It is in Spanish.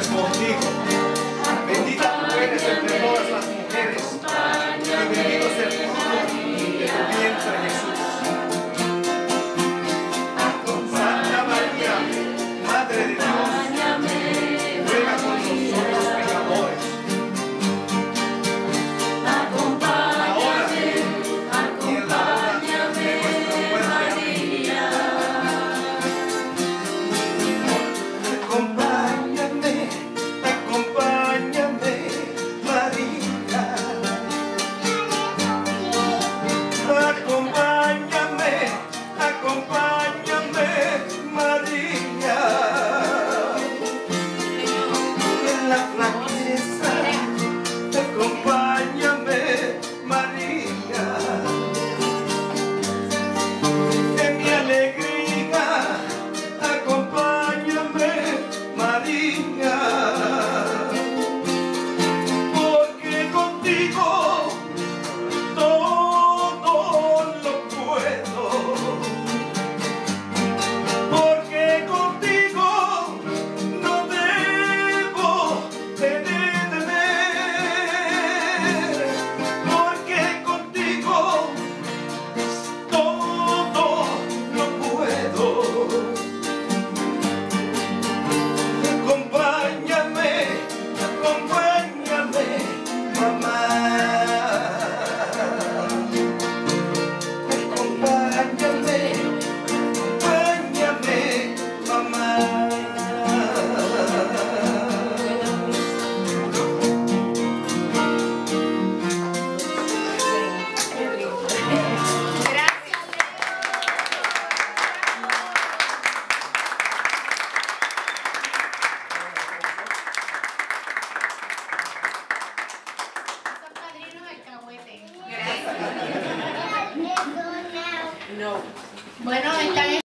Senhor é contigo. No. Bueno, están